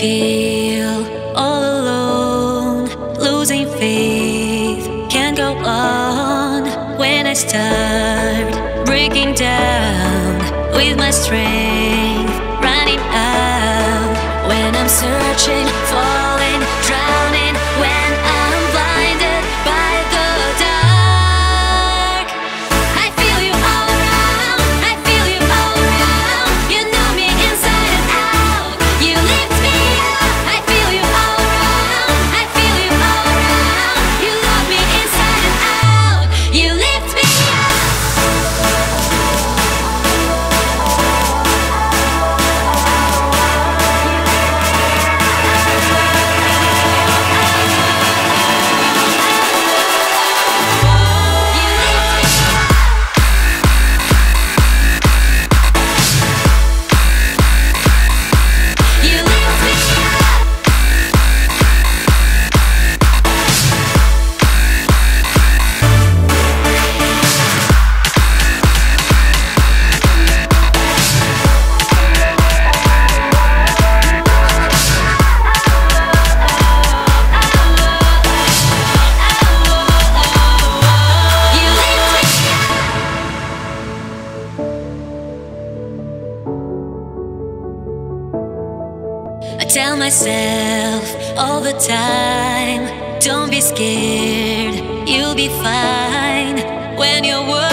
feel all alone, losing faith, can't go on. When I start breaking down with my strength running out. When I'm searching, falling, tell myself all the time don't be scared, you'll be fine when you're.